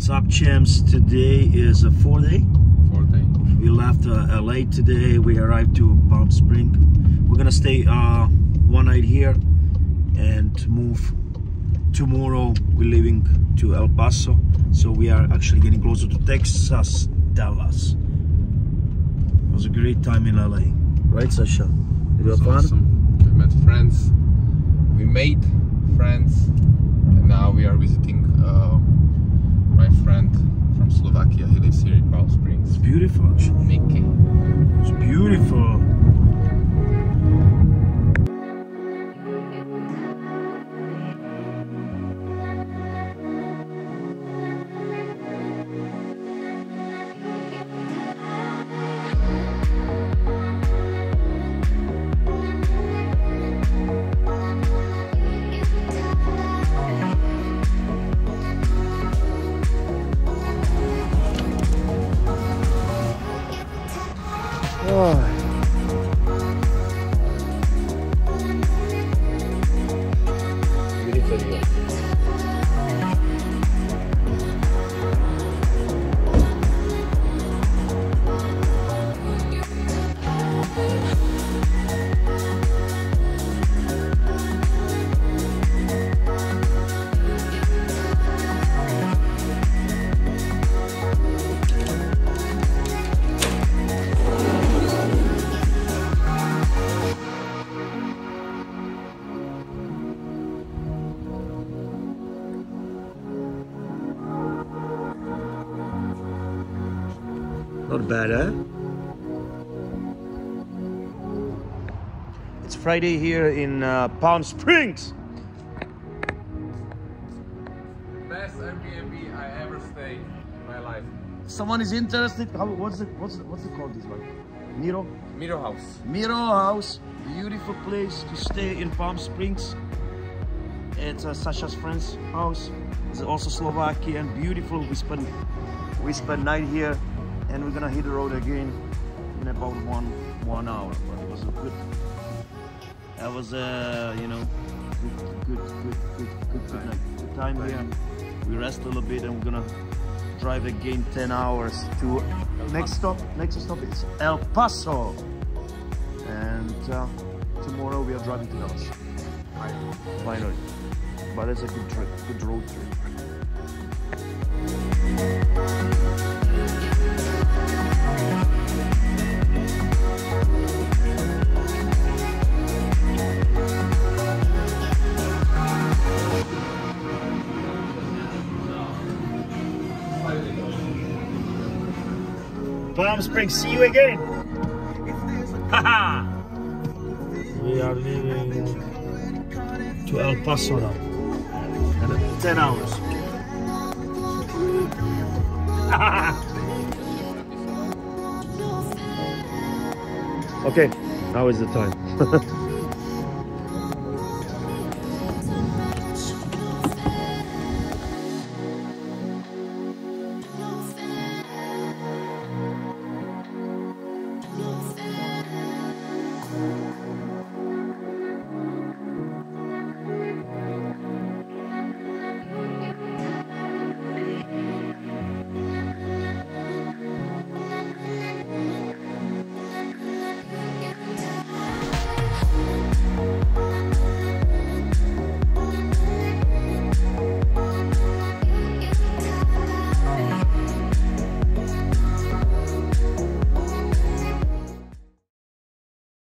Sup champs, today is a four day. Four day. We left uh, LA today, we arrived to Palm Spring. We're gonna stay uh, one night here and move tomorrow. We're leaving to El Paso, so we are actually getting closer to Texas, Dallas. It was a great time in LA, right Sasha? Did you have It fun? awesome. We met friends. We made friends. And now we are visiting uh, my friend from Slovakia. He lives here in Palm Beautiful. Mickey. Beautiful. Not bad, eh? It's Friday here in uh, Palm Springs. The best Airbnb I ever stayed in my life. Someone is interested. How, what's it? What's it, what's it called? This one? Miro. Miro House. Miro House. Beautiful place to stay in Palm Springs. It's uh, Sasha's friend's house. It's also Slovakian. Beautiful. We spent we spent night here, and we're gonna hit the road again in about one one hour. But it was a good. That was uh you know good good good good good, good night. Good time here. We rest a little bit, and we're gonna drive again 10 hours to next stop. Next stop is El Paso, and uh, tomorrow we are driving to Dallas. Finally, but it's a good trip, good road trip. Palm Springs, see you again. Haha. we are leaving to El Paso now. And 10 hours. okay, now is the time.